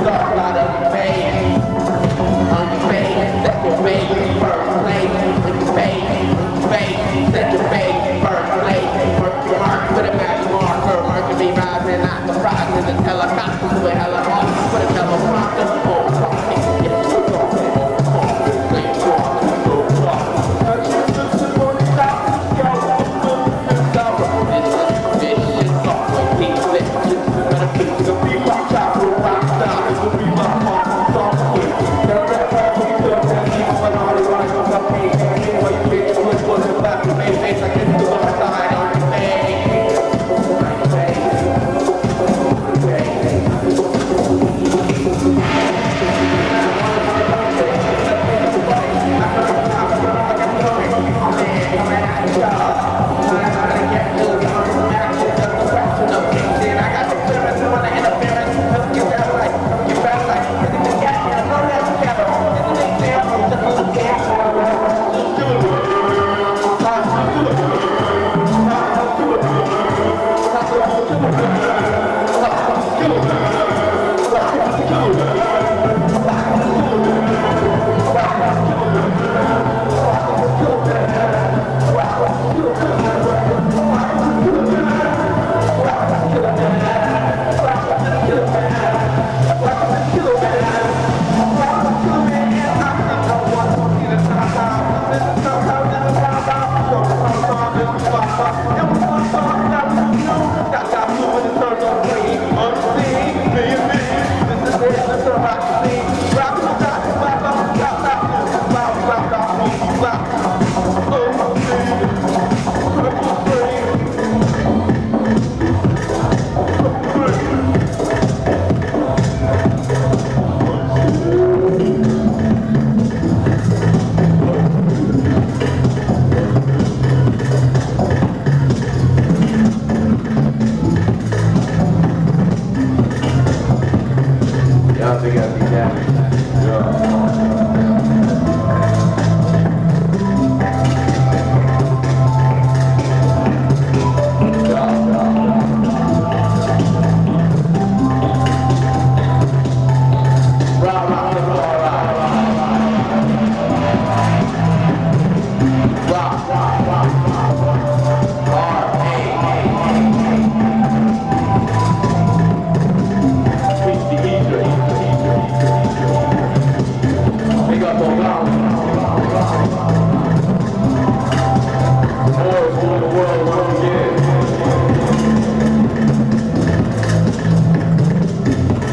知道。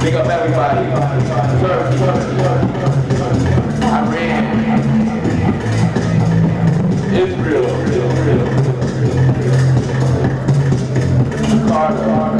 Big up everybody. Iran. Israel. Chicago.